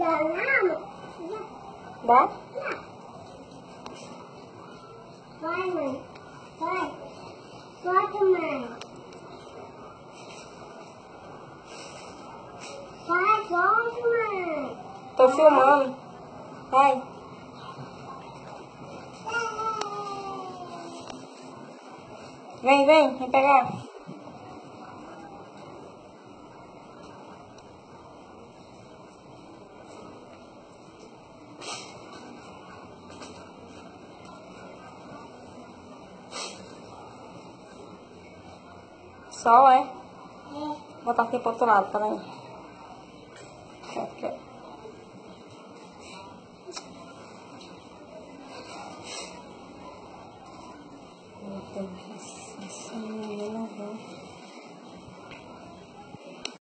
Dá? Vai, mãe. Vai. Pode, mãe. Vai, pode, mãe. Tô filmando. Vai. Vem, vem, vem pegar. Sol, é? É. Vou botar aqui pro outro lado, peraí. Entendi.